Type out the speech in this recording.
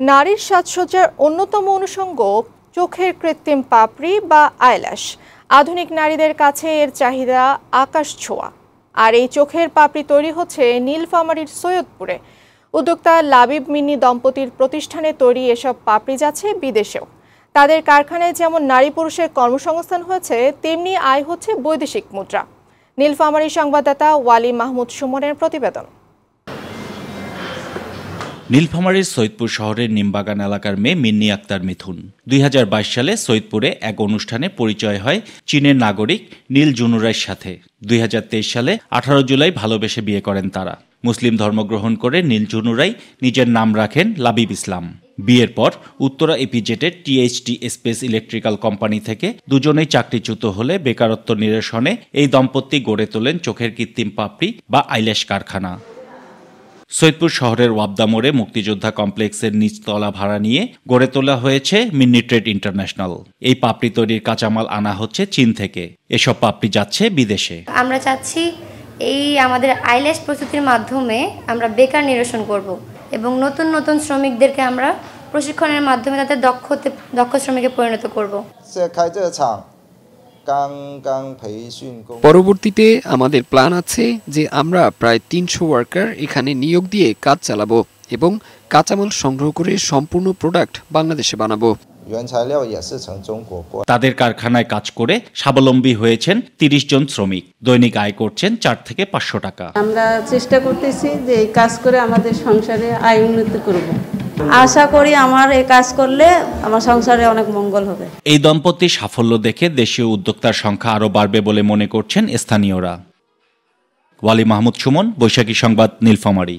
নারীর সাজসজ্জার অন্যতম অনুষঙ্গ চোখের কৃত্রিম পাপড়ি বা আইল্যাশ। আধুনিক নারীদের কাছে এর চাহিদা আকাশ ছোঁয়া। আর এই চোখের পাপড়ি তৈরি হচ্ছে নীলফামারীর সৈয়দপুরে। উদ্যোক্তা লাবিব মিনি দম্পতির প্রতিষ্ঠানে তৈরি এসব পাপড়ি যাচ্ছে বিদেশেও। তাদের কারখানায় যেমন নারী পুরুষের কর্মসংস্থান হয়েছে, তেমনি আয় হচ্ছে বৈদেশিক মুদ্রা। নীলফামারী সংবাদদাতা ওয়ালি মাহমুদ সুমনের প্রতিবেদন। নীলফামারীর সৈয়দপুর শহরের নিমবাগান এলাকার মেয়ে মিন্নি আক্তার মিথুন। দুই হাজার বাইশ সালে সৈয়দপুরে এক অনুষ্ঠানে পরিচয় হয় চীনের নাগরিক নীল জুনুরাইয়ের সাথে। দুই হাজার তেইশ সালে আঠারো জুলাই ভালোবেসে বিয়ে করেন তারা। মুসলিম ধর্মগ্রহণ করে নীল জুনুরাই নিজের নাম রাখেন লাবিব ইসলাম। বিয়ের পর উত্তরা এপিজেটের টিএইচটি স্পেস ইলেকট্রিক্যাল কোম্পানি থেকে দুজনেই চাকরিচ্যুত হলে বেকারত্ব নিরসনে এই দম্পতি গড়ে তোলেন চোখের কৃত্রিম পাপড়ি বা আইল্যাশ কারখানা। সৈয়দপুর শহরের ওয়াবদা মোড়ে মুক্তিযোদ্ধা কমপ্লেক্সের নিচতলা ভাড়া নিয়ে গড়ে তোলা হয়েছে মিনি ট্রেড ইন্টারন্যাশনাল। এই পাপড়ি তৈরির কাঁচামাল আনা হচ্ছে চীন থেকে। এসব পাপড়ি যাচ্ছে বিদেশে। আমরা চাচ্ছি এই আমাদের আইল্যাশ প্রস্তুতির মাধ্যমে আমরা বেকার নিরসন করব এবং নতুন নতুন শ্রমিকদেরকে আমরা প্রশিক্ষণের মাধ্যমে তাদের দক্ষ দক্ষ শ্রমিকে পরিণত করব। পরবর্তীতে আমাদের প্ল্যান আছে যে আমরা প্রায় তিনশো ওয়ার্কার এখানে নিয়োগ দিয়ে কাজ চালাবো এবং কাঁচামাল সংগ্রহ করে সম্পূর্ণ প্রোডাক্ট বাংলাদেশে বানাবো। তাদের কারখানায় কাজ করে স্বাবলম্বী হয়েছেন তিরিশ জন শ্রমিক। দৈনিক আয় করছেন চার থেকে পাঁচশো টাকা। আমরা চেষ্টা করতেছি যে কাজ করে আমাদের সংসারে আয় উন্নতি করব। আশা করি আমার এই কাজ করলে আমার সংসারে অনেক মঙ্গল হবে। এই দম্পতির সাফল্য দেখে দেশীয় উদ্যোক্তার সংখ্যা আরও বাড়বে বলে মনে করছেন স্থানীয়রা। ওয়ালি মাহমুদ সুমন, বৈশাখী সংবাদ, নীলফামারী।